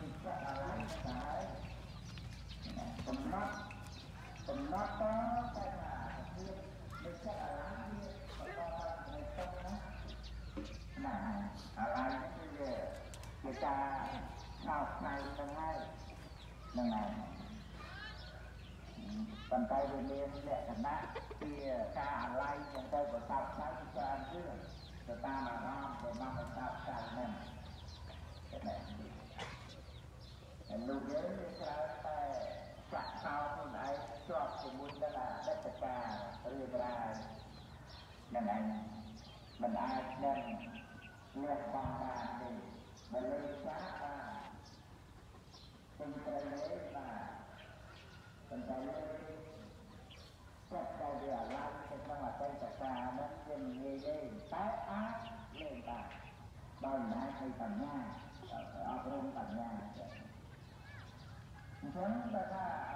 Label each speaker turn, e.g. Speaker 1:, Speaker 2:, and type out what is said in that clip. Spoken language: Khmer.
Speaker 1: កំណត់កំណត់តតែថាភាពនៃចិត្តអារម្មណ៍វាបន្តទៅក្នុងចិត្តណាណាអារម្មណ៍វាជាការខោផ្នែកទាំងហើយនឹងហើយប៉ុន្តែវាមានលក្ខណៈជាការអាល័យចឹងទៅប្រសាទផ្នែកច្រើនទៀតទៅតាម រឿងរ៉ាវហ្នឹងឯងមិនអាចនឹងលះបង់បានទេបើលើចាក់បានពេញត្រូវលេបានប៉ុន្តែលើចាប់តែវាអាឡ័យទៅក្នុងអតីតកាលហ្នឹងវាមិនងាយទេតែអាចលេងបានដោយអំណាចនៃបញ្ញាអប់រំបញ្ញាចឹងអញ្ចឹងបើថា